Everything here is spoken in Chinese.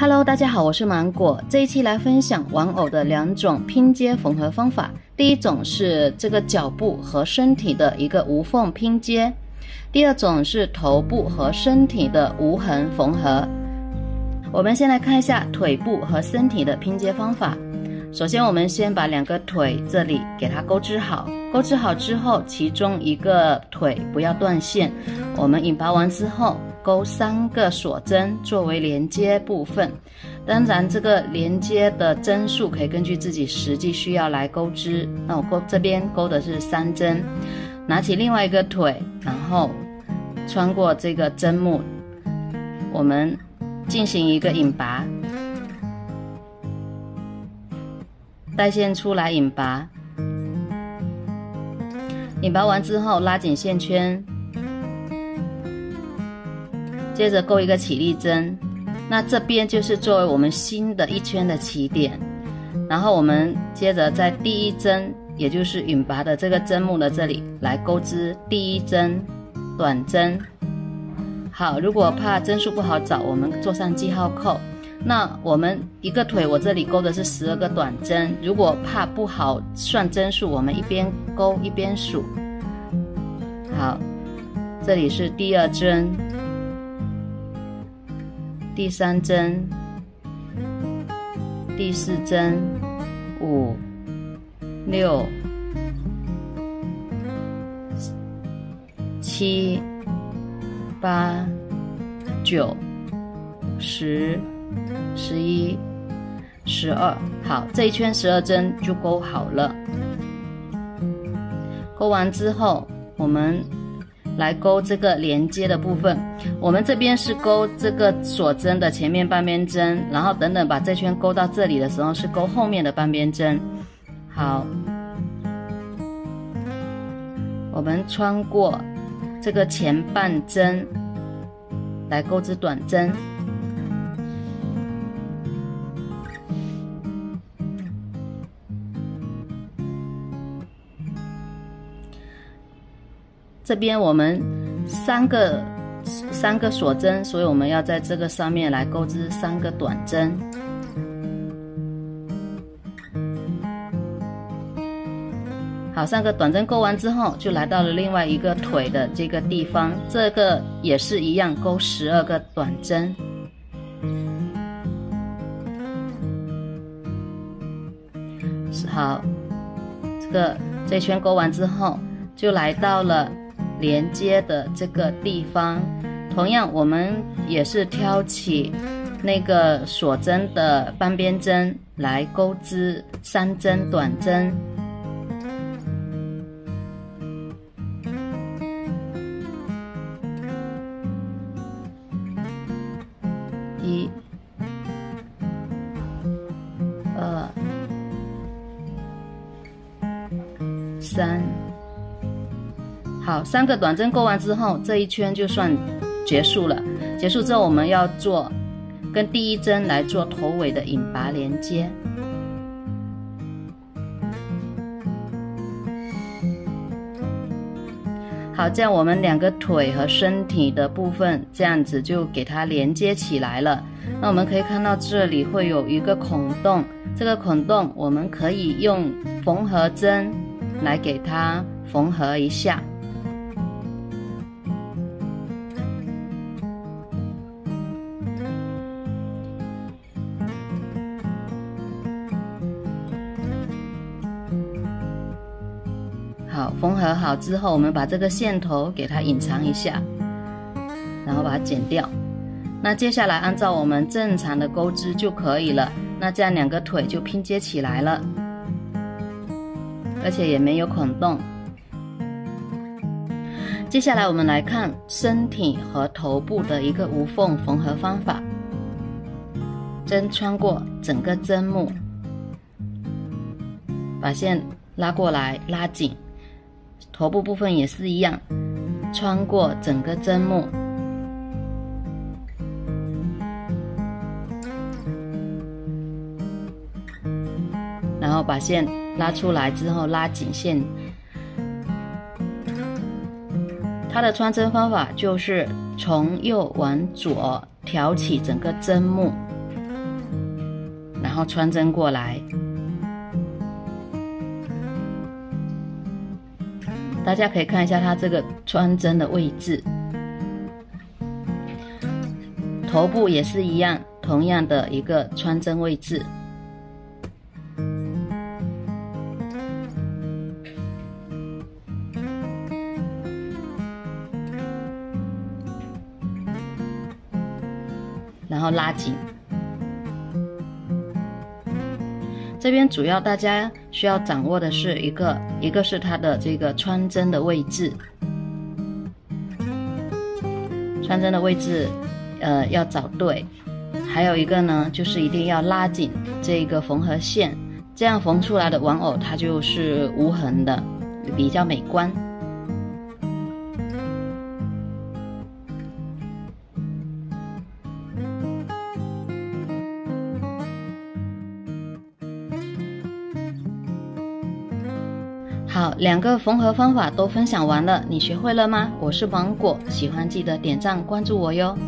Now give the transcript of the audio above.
Hello，大家好，我是芒果。这一期来分享玩偶的两种拼接缝合方法。第一种是这个脚部和身体的一个无缝拼接，第二种是头部和身体的无痕缝合。我们先来看一下腿部和身体的拼接方法。首先，我们先把两个腿这里给它钩织好。钩织好之后，其中一个腿不要断线。我们引拔完之后。钩三个锁针作为连接部分，当然这个连接的针数可以根据自己实际需要来钩织。那我钩这边钩的是三针，拿起另外一个腿，然后穿过这个针目，我们进行一个引拔，带线出来引拔，引拔完之后拉紧线圈。接着钩一个起立针，那这边就是作为我们新的一圈的起点。然后我们接着在第一针，也就是引拔的这个针目的这里来钩织第一针短针。好，如果怕针数不好找，我们做上记号扣。那我们一个腿，我这里钩的是十二个短针。如果怕不好算针数，我们一边钩一边数。好，这里是第二针。第三针，第四针，五、六、七、八、九、十、十一、十二。好，这一圈十二针就钩好了。钩完之后，我们。来钩这个连接的部分，我们这边是钩这个锁针的前面半边针，然后等等把这圈钩到这里的时候是钩后面的半边针。好，我们穿过这个前半针来钩织短针。这边我们三个三个锁针，所以我们要在这个上面来钩织三个短针。好，三个短针钩完之后，就来到了另外一个腿的这个地方，这个也是一样，钩十二个短针。好，这个这圈钩完之后，就来到了。连接的这个地方，同样我们也是挑起那个锁针的半边针来钩织三针短针，一、二、三。好，三个短针钩完之后，这一圈就算结束了。结束之后，我们要做跟第一针来做头尾的引拔连接。好，这样我们两个腿和身体的部分这样子就给它连接起来了。那我们可以看到这里会有一个孔洞，这个孔洞我们可以用缝合针来给它缝合一下。缝合好之后，我们把这个线头给它隐藏一下，然后把它剪掉。那接下来按照我们正常的钩织就可以了。那这样两个腿就拼接起来了，而且也没有孔洞。接下来我们来看身体和头部的一个无缝缝合方法。针穿过整个针目，把线拉过来，拉紧。头部部分也是一样，穿过整个针目，然后把线拉出来之后拉紧线。它的穿针方法就是从右往左挑起整个针目，然后穿针过来。大家可以看一下它这个穿针的位置，头部也是一样，同样的一个穿针位置。然后拉紧，这边主要大家需要掌握的是一个，一个是它的这个穿针的位置，穿针的位置，呃要找对，还有一个呢就是一定要拉紧这个缝合线，这样缝出来的玩偶它就是无痕的，比较美观。好，两个缝合方法都分享完了，你学会了吗？我是芒果，喜欢记得点赞关注我哟。